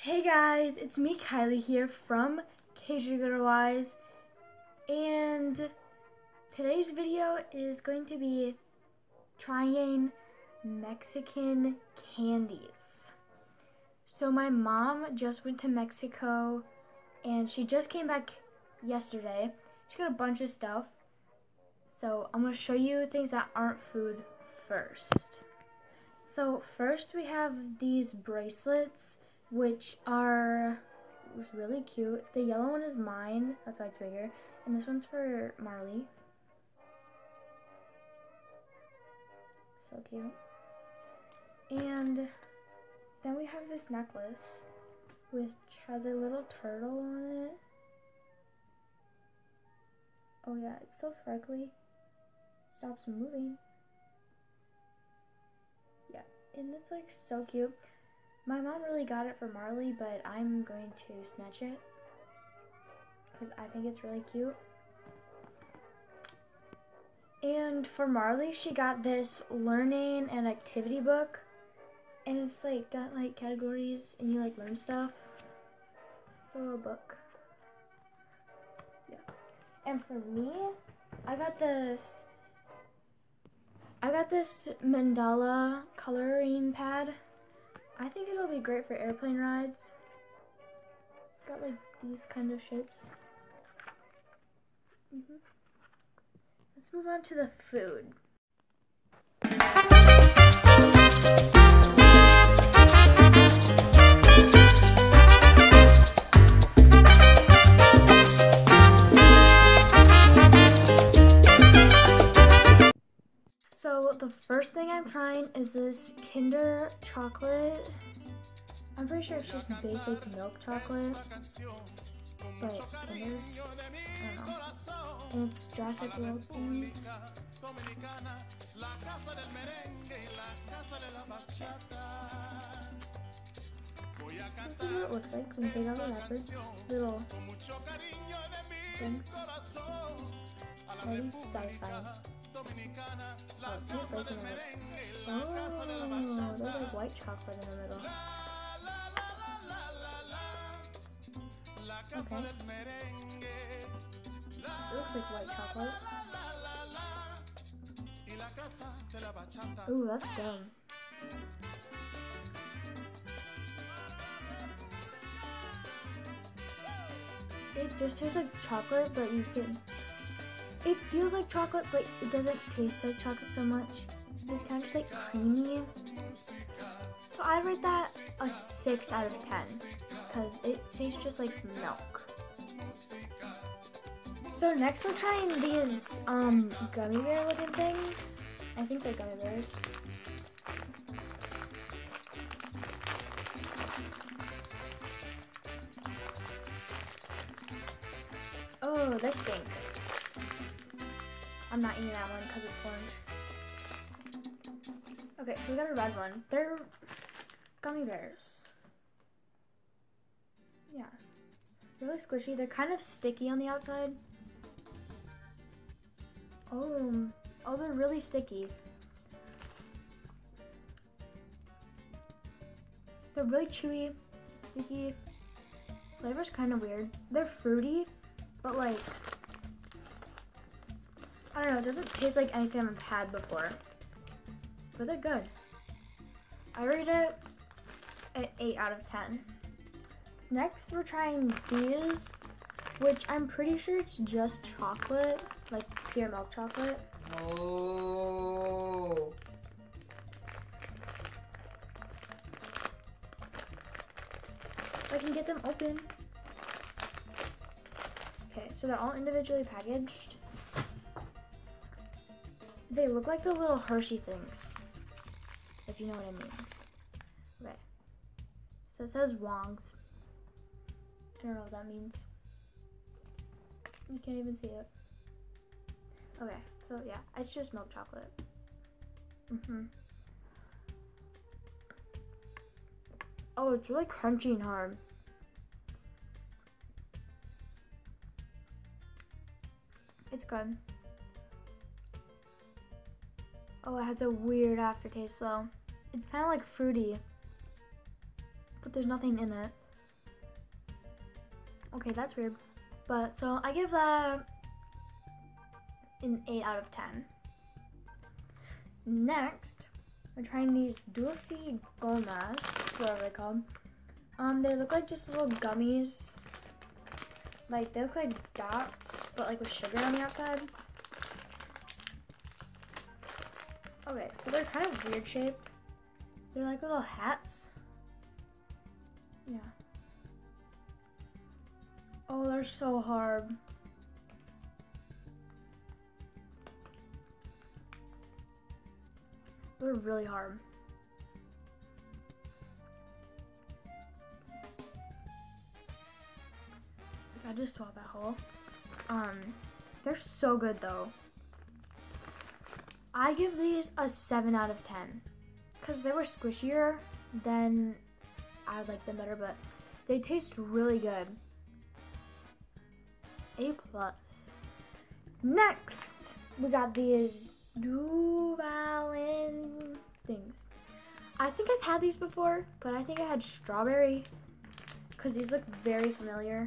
Hey guys, it's me Kylie here from KGGlitterWise and today's video is going to be trying Mexican candies. So my mom just went to Mexico and she just came back yesterday. She got a bunch of stuff. So I'm going to show you things that aren't food first. So first we have these bracelets which are really cute. The yellow one is mine, that's why it's bigger. And this one's for Marley. So cute. And then we have this necklace, which has a little turtle on it. Oh yeah, it's so sparkly. stops moving. Yeah, and it's like so cute. My mom really got it for Marley, but I'm going to snatch it because I think it's really cute. And for Marley, she got this learning and activity book. And it's like got like categories and you like learn stuff. It's a little book. Yeah. And for me, I got this I got this mandala coloring pad. I think it'll be great for airplane rides. It's got like these kind of shapes. Mm -hmm. Let's move on to the food. So the first thing I'm trying is this Kinder chocolate. I'm pretty sure it's just basic milk chocolate. But I don't know. It's Jurassic World themed. This is what it looks like when you take out the wrapper. Little things. Very satisfying. Oh, Oh, white chocolate in the middle. Okay. It looks like white chocolate. Ooh, that's dumb. It just tastes like chocolate, but you can it feels like chocolate, but it doesn't taste like chocolate so much. It's kind of just like creamy. So I'd rate that a 6 out of 10 because it tastes just like milk. So next we're trying these um, gummy bear looking things. I think they're gummy bears. Oh, they stink. I'm not eating that one because it's orange. Okay, so we got a red one. They're gummy bears. Yeah. Really squishy. They're kind of sticky on the outside. Oh, oh, they're really sticky. They're really chewy, sticky. Flavor's kind of weird. They're fruity, but like I don't know, it doesn't taste like anything I've had before. But they're good. I rate it an 8 out of 10. Next, we're trying these, which I'm pretty sure it's just chocolate, like pure milk chocolate. Oh. I can get them open. Okay, so they're all individually packaged. They look like the little Hershey things, if you know what I mean. So it says Wong's. I don't know what that means. You can't even see it. Okay, so yeah, it's just milk chocolate. Mm-hmm. Oh, it's really crunchy and hard. It's good. Oh, it has a weird aftertaste though. It's kind of like fruity, but there's nothing in it. Okay, that's weird. But so I give that an 8 out of 10. Next, we're trying these Dulce Gomas, whatever they're called. Um, they look like just little gummies. Like, they look like dots, but like with sugar on the outside. Okay, so they're kind of weird shaped. They're like little hats. Yeah. Oh, they're so hard. They're really hard. I just swallowed that whole. Um, they're so good though. I give these a 7 out of 10. Because they were squishier, then I like them better, but they taste really good. A plus. Next, we got these Duvalin things. I think I've had these before, but I think I had strawberry because these look very familiar.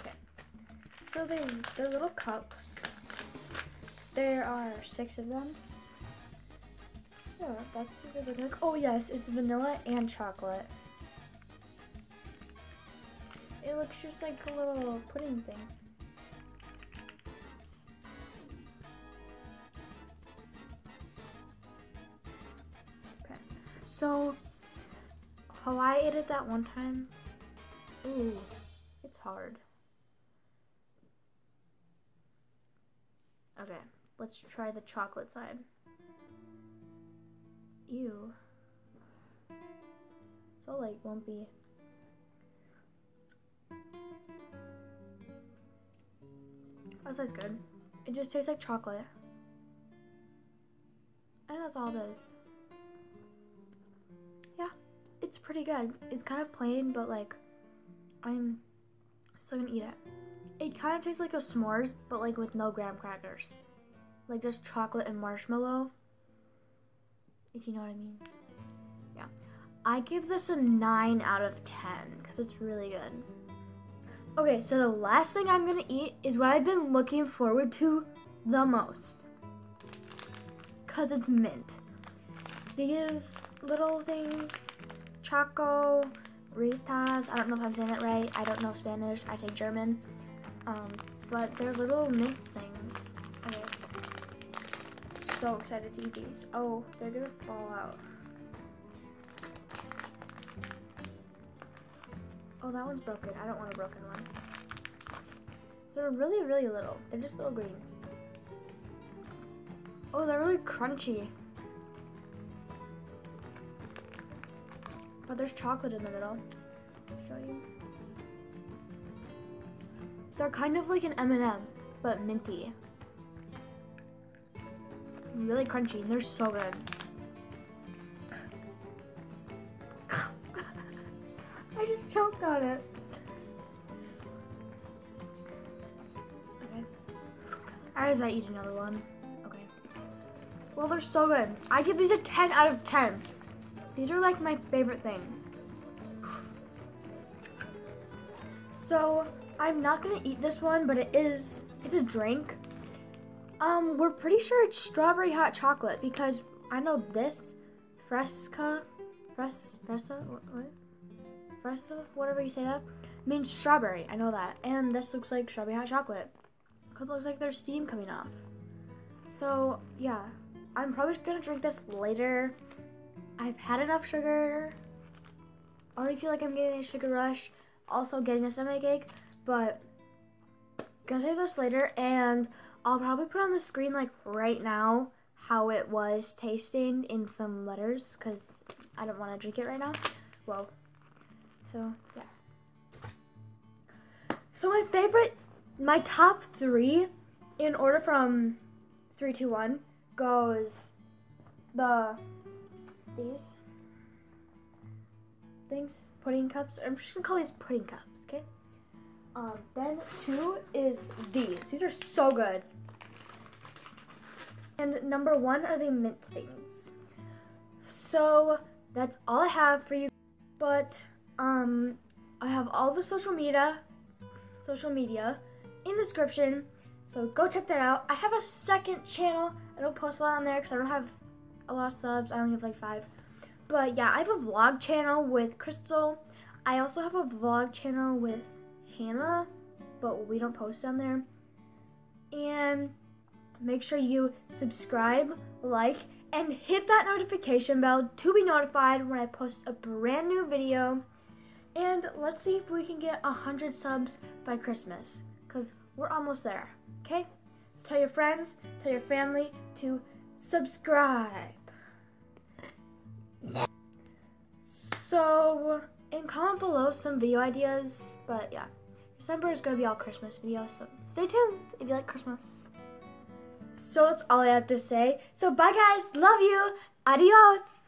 Okay, so they, they're little cups. There are six of them. That's Oh yes, it's vanilla and chocolate. It looks just like a little pudding thing. Okay, so how I ate it that one time, ooh, it's hard. Okay, let's try the chocolate side. Ew. It's all like lumpy. That tastes good. It just tastes like chocolate. And that's all it is. Yeah, it's pretty good. It's kind of plain, but like, I'm still gonna eat it. It kind of tastes like a s'mores, but like with no graham crackers. Like just chocolate and marshmallow. If you know what I mean. Yeah. I give this a 9 out of 10 because it's really good. Okay, so the last thing I'm gonna eat is what I've been looking forward to the most. Cause it's mint. These little things, Choco, Ritas, I don't know if I'm saying it right. I don't know Spanish, I take German. Um, but they're little mint things. So excited to eat these. Oh, they're gonna fall out. Oh, that one's broken. I don't want a broken one. They're really, really little. They're just little green. Oh, they're really crunchy. But there's chocolate in the middle. I'll show you. They're kind of like an M&M, but minty. Really crunchy, and they're so good. I just choked on it. Okay. As I eat another one. Okay. Well, they're so good. I give these a 10 out of 10. These are like my favorite thing. So, I'm not gonna eat this one, but it is, it's a drink. Um, we're pretty sure it's strawberry hot chocolate because I know this, Fresca, Fres, Fresa, what? Fresa, whatever you say that, means strawberry. I know that. And this looks like strawberry hot chocolate because it looks like there's steam coming off. So, yeah, I'm probably gonna drink this later. I've had enough sugar. I already feel like I'm getting a sugar rush. Also getting a stomach ache, but gonna save this later and I'll probably put on the screen like right now how it was tasting in some letters because I don't want to drink it right now. Well, so yeah. So my favorite, my top three in order from three, two, one goes the these things, pudding cups. I'm just gonna call these pudding cups, okay? Um, then two is these. These are so good. And number one are the mint things. So that's all I have for you. But um, I have all the social media, social media, in the description. So go check that out. I have a second channel. I don't post a lot on there because I don't have a lot of subs. I only have like five. But yeah, I have a vlog channel with Crystal. I also have a vlog channel with Hannah, but we don't post on there. And make sure you subscribe, like, and hit that notification bell to be notified when I post a brand new video. And let's see if we can get 100 subs by Christmas, because we're almost there, okay? So tell your friends, tell your family to subscribe. So, and comment below some video ideas, but yeah. December is going to be all Christmas videos, so stay tuned if you like Christmas. So that's all I have to say. So bye guys, love you, adios.